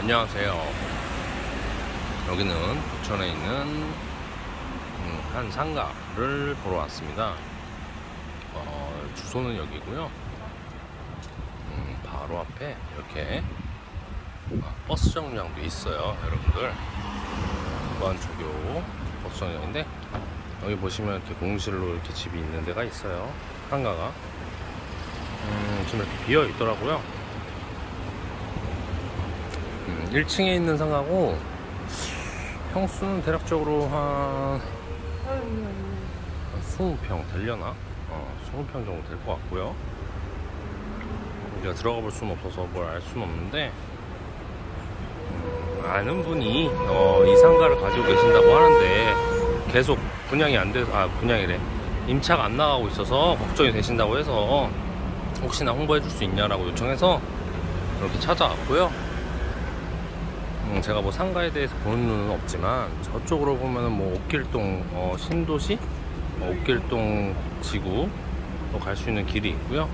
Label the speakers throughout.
Speaker 1: 안녕하세요. 여기는 부천에 있는 음, 한 상가를 보러 왔습니다. 어, 주소는 여기고요. 음, 바로 앞에 이렇게 아, 버스 정류장도 있어요, 여러분들. 무한초교 버스 정류장인데 여기 보시면 이렇게 공실로 이렇게 집이 있는 데가 있어요. 상가가. 음, 지금 이렇게 비어 있더라고요. 음, 1층에 있는 상가고 평수는 대략적으로 한, 한 20평 되려나? 어, 20평 정도 될 것 같고요. 우리가 들어가 볼 수는 없어서 뭘 알 수는 없는데 음, 아는 분이 어, 이 상가를 가지고 계신다고 하는데 계속 분양이 안 돼서 아 분양이래 임차가 안 나가고 있어서 걱정이 되신다고 해서 혹시나 홍보해 줄 수 있냐라고 요청해서 이렇게 찾아왔고요. 음, 제가 뭐 상가에 대해서 보는 눈은 없지만 저쪽으로 보면은 뭐 옥길동 어, 신도시 어, 옥길동 지구로 갈 수 있는 길이 있고요.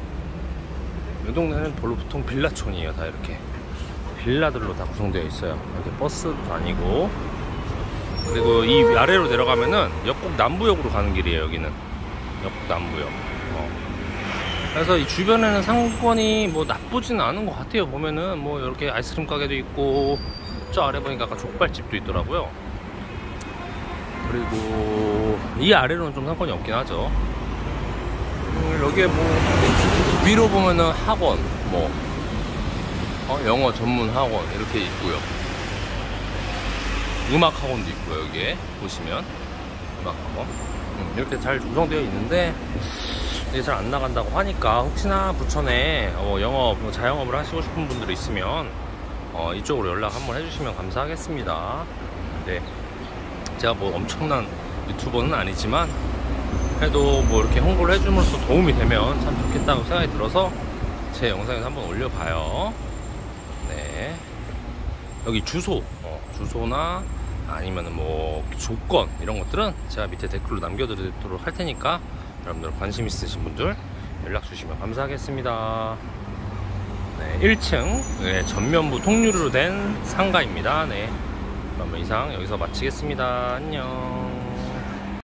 Speaker 1: 이 동네는 별로 보통 빌라촌이에요. 다 이렇게 빌라들로 다 구성되어 있어요. 이렇게 버스도 다니고 그리고 이 아래로 내려가면은 역곡 남부역으로 가는 길이에요. 여기는 역곡 남부역. 어. 그래서 이 주변에는 상권이 뭐 나쁘지는 않은 것 같아요. 보면은 뭐 이렇게 아이스크림 가게도 있고 저 아래 보니까 아까 족발집도 있더라고요. 그리고 이 아래로는 좀 상권이 없긴 하죠. 음, 여기에 뭐 위로 보면은 학원 뭐 어, 영어 전문 학원 이렇게 있고요. 음악 학원도 있고요. 여기에 보시면 음악 학원 음, 이렇게 잘 구성되어 있는데 이게 잘 안 나간다고 하니까 혹시나 부천에 어, 영업 뭐 자영업을 하시고 싶은 분들 있으면 어, 이쪽으로 연락 한번 해주시면 감사하겠습니다. 네, 제가 뭐 엄청난 유튜버는 아니지만 그래도 뭐 이렇게 홍보를 해줌으로써 도움이 되면 참 좋겠다고 생각이 들어서 제 영상에서 한번 올려봐요. 네, 여기 주소, 어, 주소나 아니면 뭐 조건 이런 것들은 제가 밑에 댓글로 남겨드리도록 할 테니까 여러분들 관심 있으신 분들 연락 주시면 감사하겠습니다. 네, 1층 네, 전면부 통유리로 된 상가입니다. 네, 그러면 이상 여기서 마치겠습니다. 안녕.